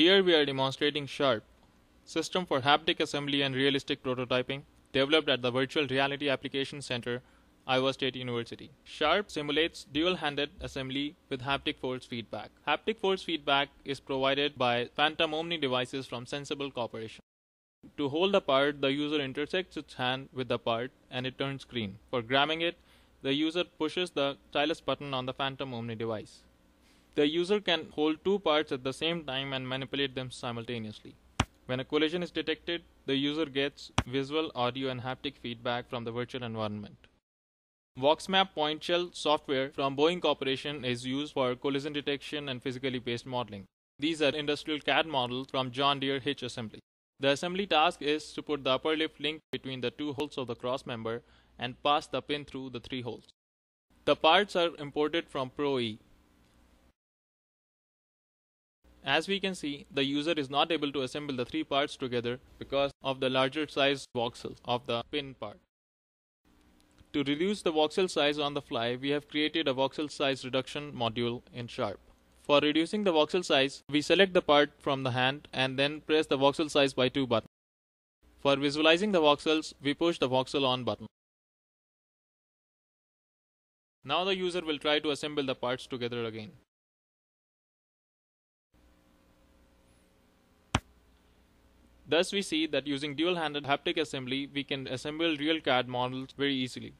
Here we are demonstrating Sharp, System for Haptic Assembly and Realistic Prototyping, developed at the Virtual Reality Application Center, Iowa State University. Sharp simulates dual-handed assembly with haptic force feedback. Haptic force feedback is provided by Phantom Omni devices from SensAble Corporation. To hold the part, the user intersects its hand with the part and it turns green. For grabbing it, the user pushes the stylus button on the Phantom Omni device. The user can hold two parts at the same time and manipulate them simultaneously. When a collision is detected, the user gets visual, audio, and haptic feedback from the virtual environment. VoxMap point shell software from Boeing Corporation is used for collision detection and physically based modeling. These are industrial CAD models from John Deere Hitch Assembly. The assembly task is to put the upper lift link between the two holes of the cross member and pass the pin through the three holes. The parts are imported from ProE. As we can see, the user is not able to assemble the three parts together because of the larger size voxel of the pin part. To reduce the voxel size on the fly, we have created a voxel size reduction module in Sharp. For reducing the voxel size, we select the part from the hand and then press the voxel size by 2 button. For visualizing the voxels, we push the voxel on button. Now the user will try to assemble the parts together again. Thus we see that using dual-handed haptic assembly we can assemble real CAD models very easily.